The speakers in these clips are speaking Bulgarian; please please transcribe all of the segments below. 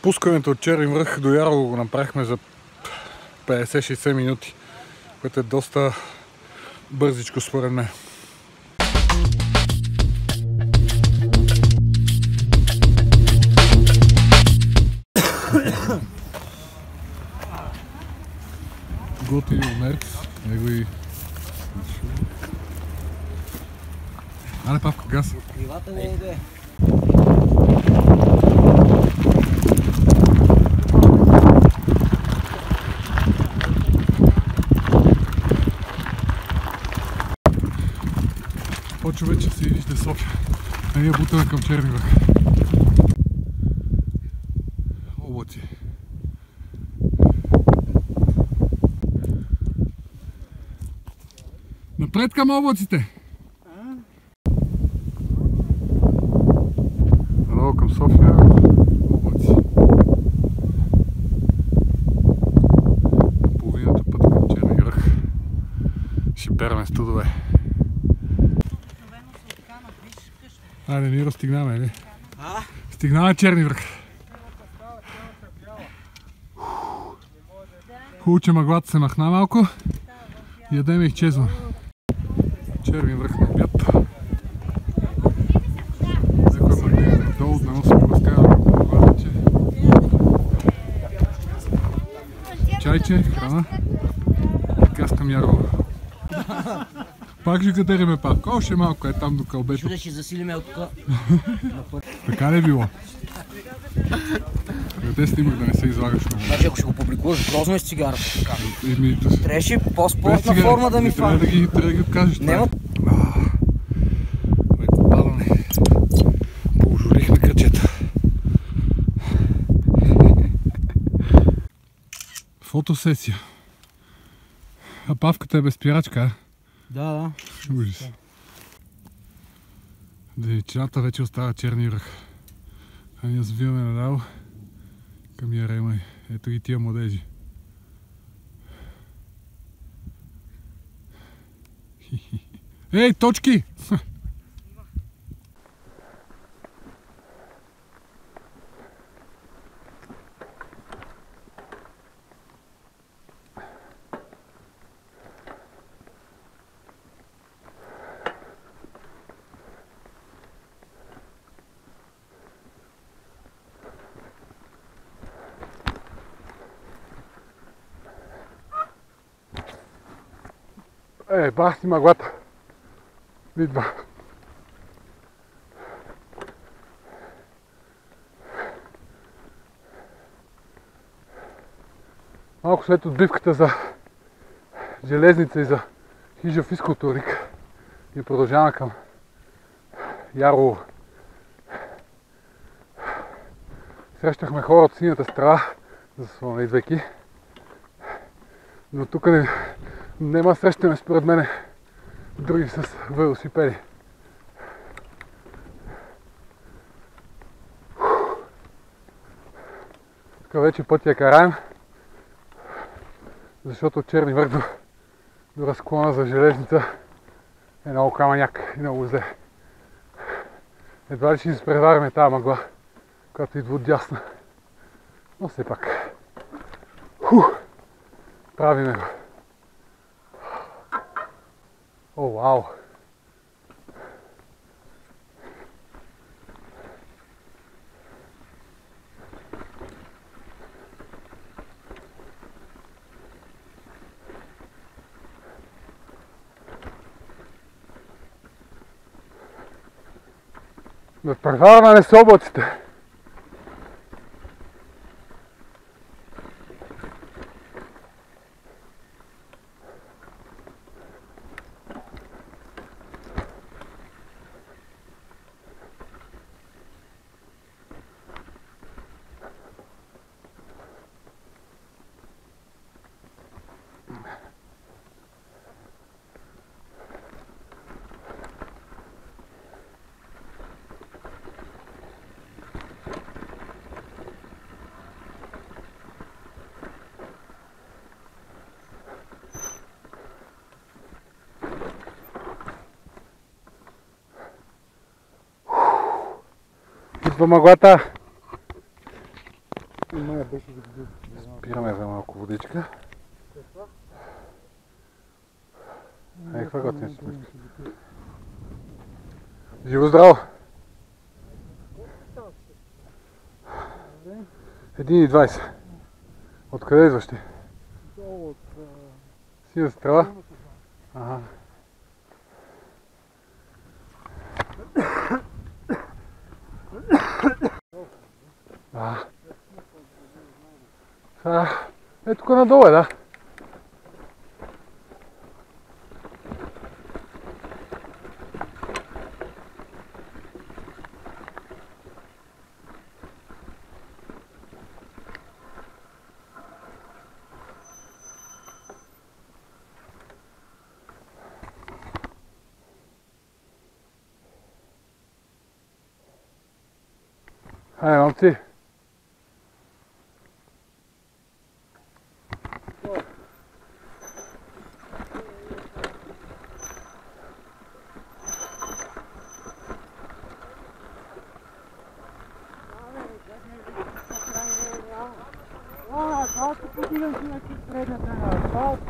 Спускането от Черен връх до Ярово го направихме за 50-60 минути, което е доста бързичко според мен. Готини мерц, него и... Але Павко, газ. Кривата не иде. Почва вече да се вижда София. А ние бутаме към Черни връх. Облаци. Напред към облаците! Надолу към София, облаци. Път към Черни връх. Ще бераме студове. Айде, Миро, стигнаме, или? А? Стигнаме Черни връх. Хубаво, че мъглата се махна малко. Ядеме и чезва. Черни връх на обяд. Някой магнит долу да носи че... Чайче, храна. Каскам Ярова. Пак ще катериме пак. Още малко е там до кълбето. Чудо ще засилиме от тук. Така ли е било? Къде снимах да не се излагаш много? Значи ако ще го публикуваш, грозно е с цигарата. Трябваше по-спортна форма да ми Не Трябва фана. да ги, трябва да ги откажеш. е. Няма. А, Леко падане. Поожурих на кръчета. Фотосесия. А павката е без спирачка, а? Да, да. Ужас. Девичината вече остава черни връх. А ние завиваме надало към Ярема. Ето ги тия младежи. Ей, точки! Е, бах си мъглата. Идва. Малко след отбивката за железница и за хижа физкултурник и продължаваме към Ярово. Срещахме хора от синята страна, за своя идвайки. Но тук не, няма срещане според мене други с велосипеди. Тук вече пътя караем, защото от Черни върх до, до разклона за железница е много камъняк и много зле. Едва ли ще се преварим тази мъгла, която идва от дясна. Но все пак. Хух! Правиме го. О, вау! Да преварваме с облаците. Бил. Спираме за малко водичка. Е, каква готина смутка. Живо здраво! Един и 20. Откъде идваш ти? Долу от... Сина стрела? Ага. Да. Сега, е тук надолу е, да. Хайде, момци. А, малко подигам си на предната на асфалт.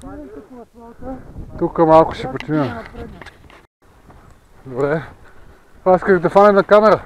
Падам тук на асфалта. Тук малко ще починем. Добре. Аз исках да фанем на камера.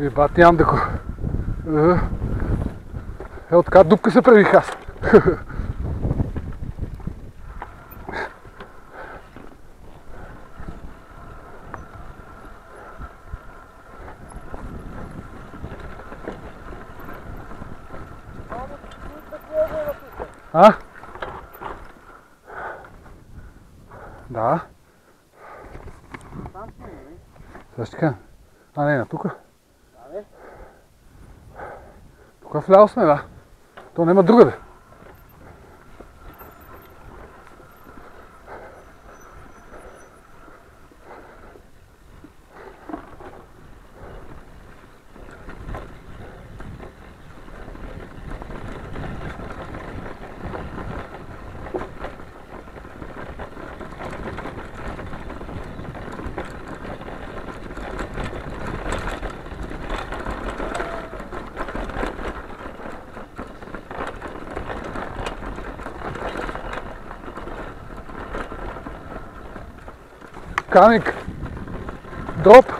И бат, нямам да го... Е, Ето така дупка се правих аз. А? Да. Там сме, нали? Също така. А, не, на тука. Да, бе. Тук вляво сме, да. То няма другаде. kan ik. Drop.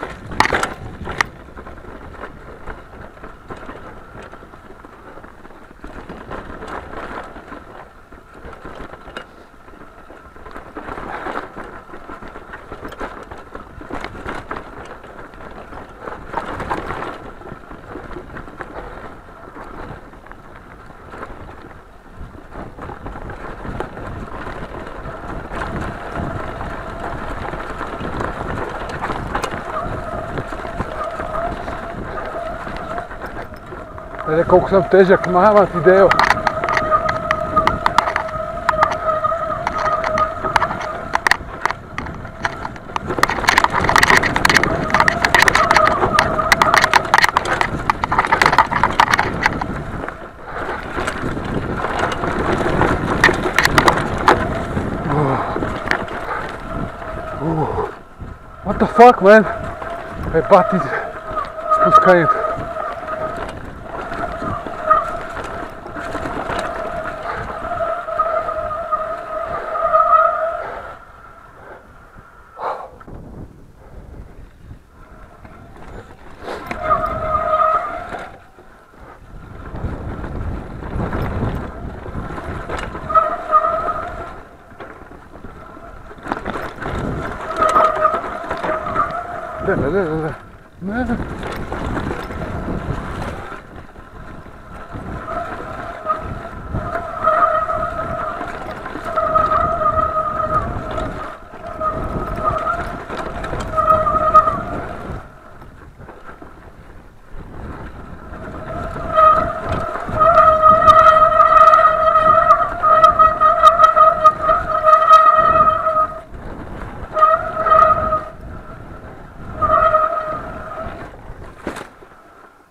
Еде колко съм тежък, мама ти део. What the fuck, man? Е, бати спусканието. Não.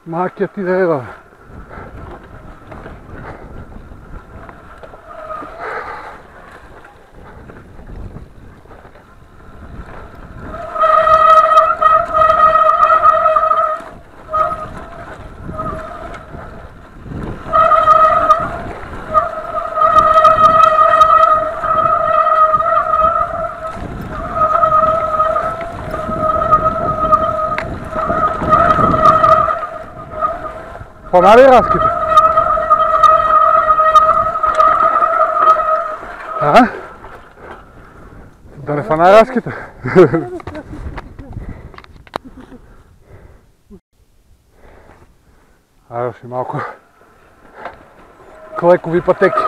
Macchia ti leva. Фонари разките. А? Да не фана разките. Айде още малко. Клекови пътеки.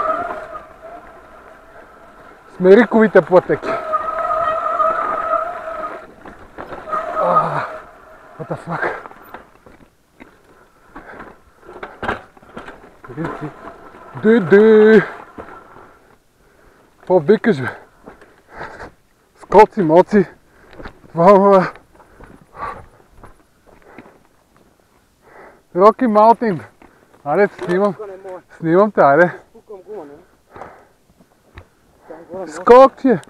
Смериковите пътеки. What the fuck? Ды-ды! Какво викаш, бе? Скоци, моци. Това, Роки Маунтин. Айде, те снимам. Снимам те, може. Скок ти е.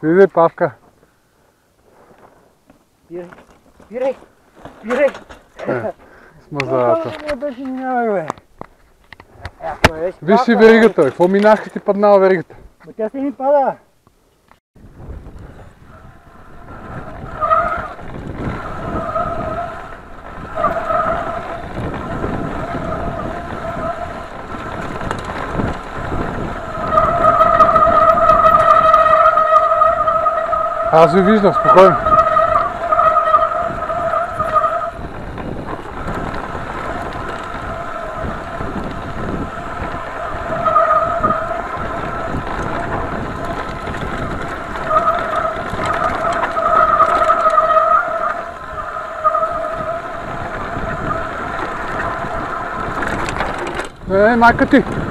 Слизай, Павка. Спирай. Спирай. Спирай. С мазата. Не беше минава, бе. Виж си веригата. Какво минах и ти паднала веригата? Ма тя се ми пада. Аз ви виждам, спокойно. Е, майка ти!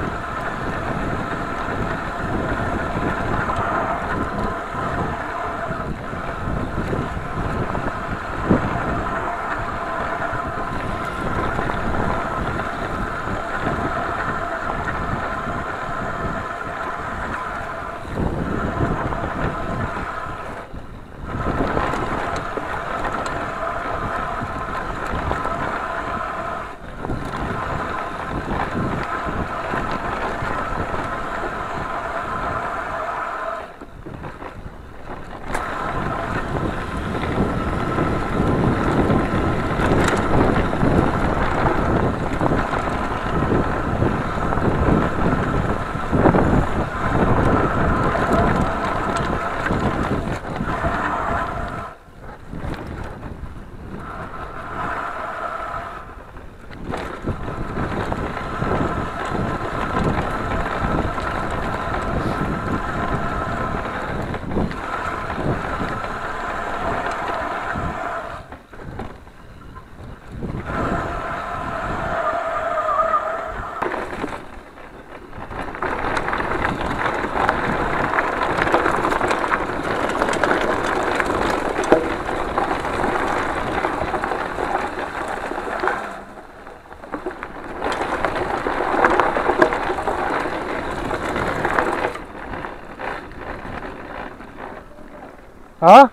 А?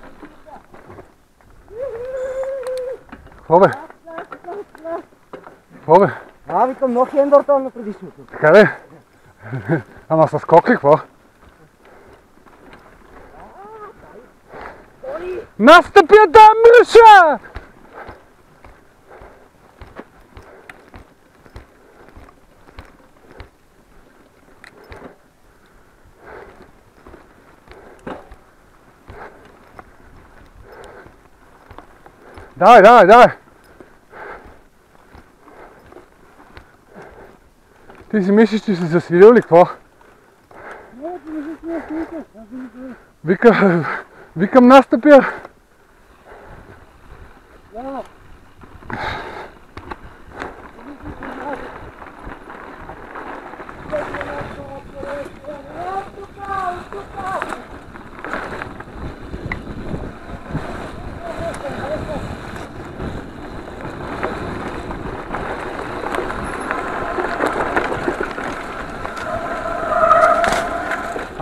Какво бе? Какво бе? Хендър там на предишното. Така ли? Ама с скок ли какво? Настъпи да мръша! Давай, давай, давай. Ти си мислиш, че си засвирил ли какво? Викам. Вика, викам настъпя.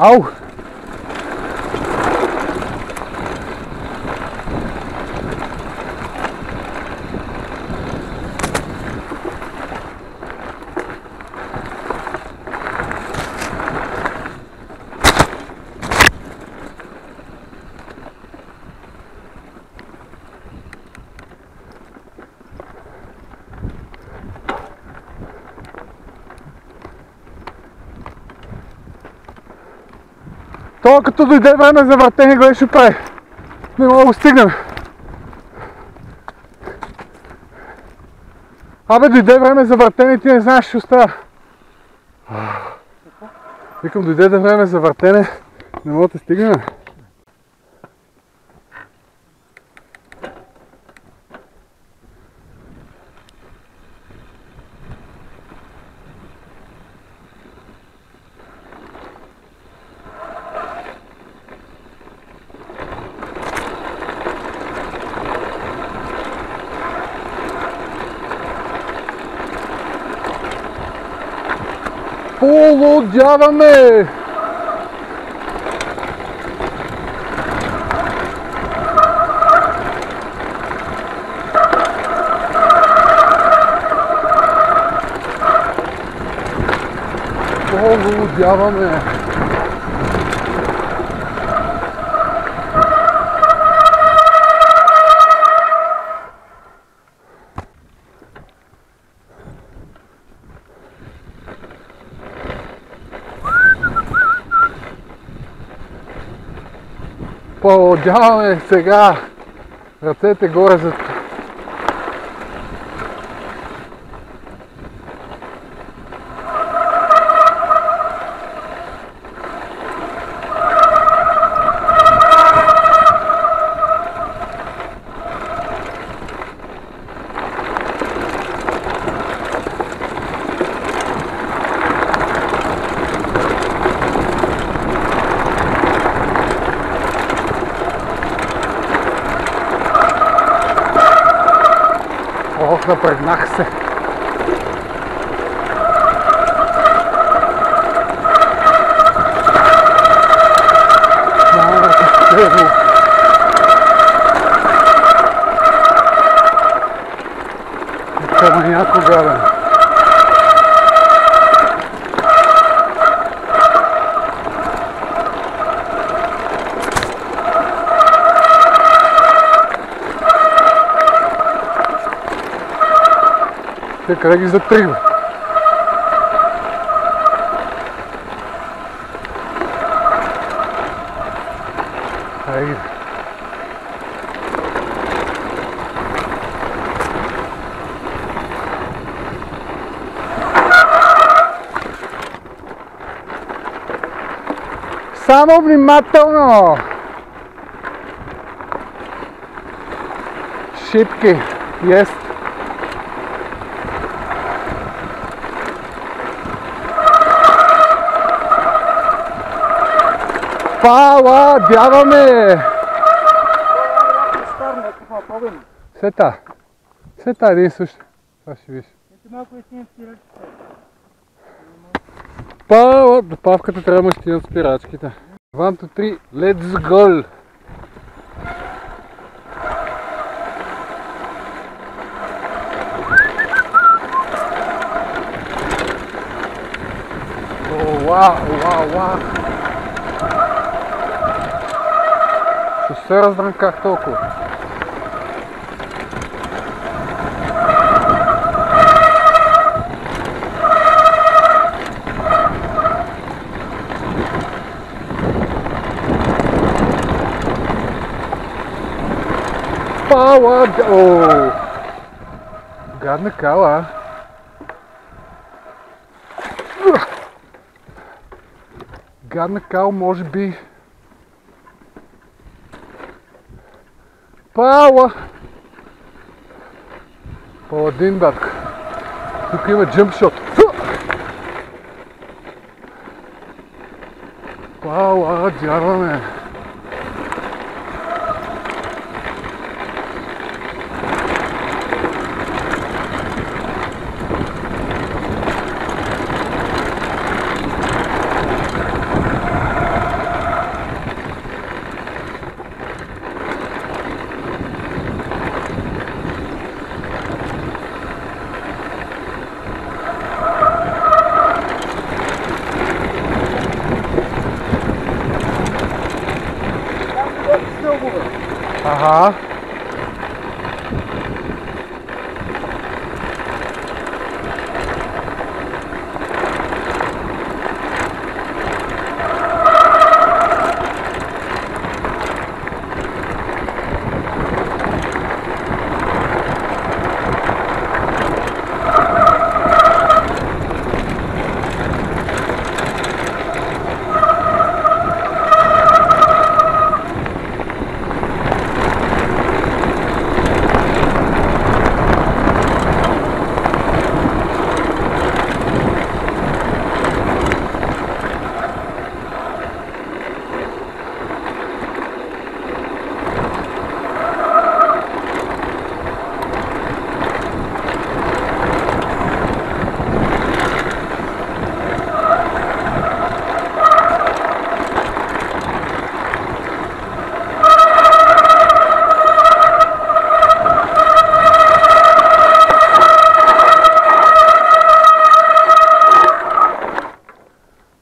Au! То като дойде време за въртене, го ще прави. Не мога да го стигнем. Абе, дойде време за въртене, ти не знаеш, ще остава. Викам, дойде да време за въртене, не мога да стигнем. Полудяваме! Полудяваме! Полудяваме сега! Ръцете горе за... Ох, напрегнах се. Няма стегна. Това някога, бе. Те къде ги затригва? Айде. Само внимателно! Шипки. Есть. Пала, дяваме! Сета. Сета един и същ. Това ще виж. Допавката трябва да стигнат спирачките. 1, 2, 3, let's go! О, вау, вау, вау! Ще се раздрънках толкова. Дя- О! Гадна кала. Гадна кал, може би. Пала! Паладин, батко. Тук има джъмпшот. Пала, дяваме. Ага.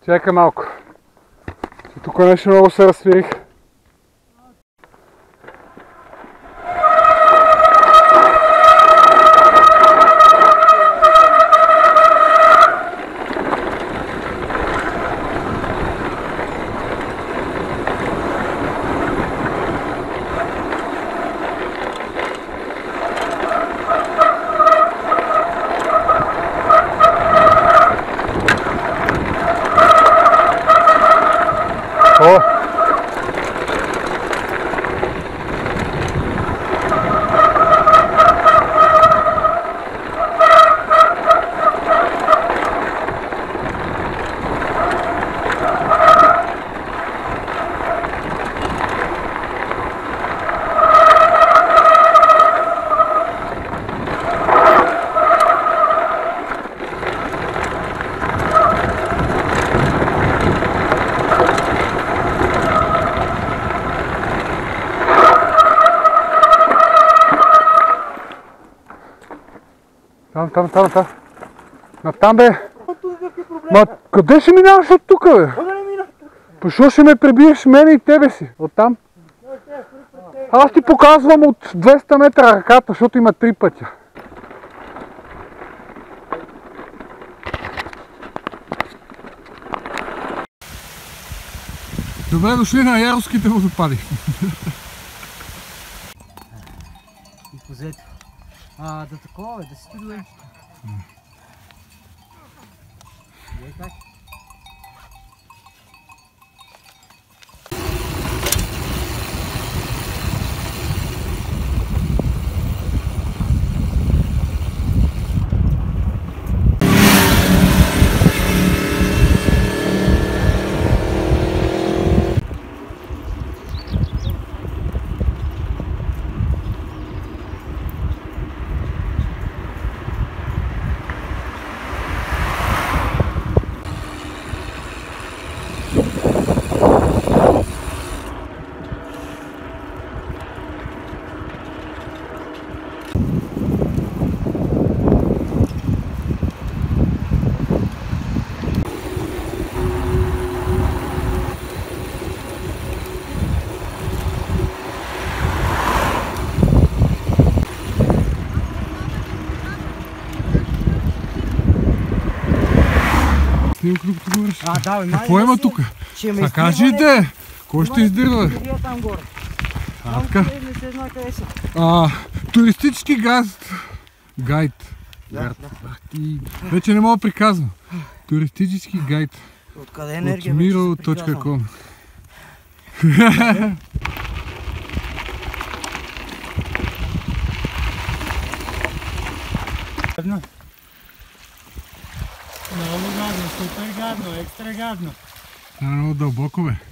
Чакай малко. Тук нещо много се разсвирих. О! Там, там, там, там. На там бе. Ма къде ще минаваш от тук бе? Па що ще ме пребиеш мене и тебе си? От там? Аз ти показвам от 200 метра ръката, защото има три пътя. Добре дошли на Яровските водопади. И козете. А, да такова, бе, да си подуем. А, да, бе, май. Какво има тук? Ще ме А кажете! Кой ще издирва? А, така. А, туристически гайд. Гайд. Да, да. Вече не мога да приказвам. Туристически гайд Откъде от енергия приказвам? miro.com Super gadno, ekstra gadno. Naravno da u bokove.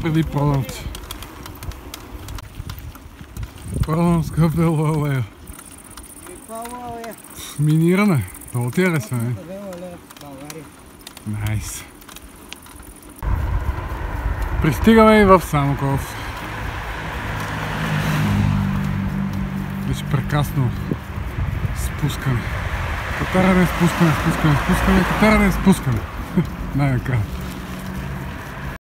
Преди Продълнци. Продълнска бела алея. Какво е? Миниране. Много ти харесва, не? Алея в България. Найс. Пристигаме и в Самоков. Беше прекрасно спускане. Катеране, спускане, спускане, спускане, катеране, спускане. Най-накрая.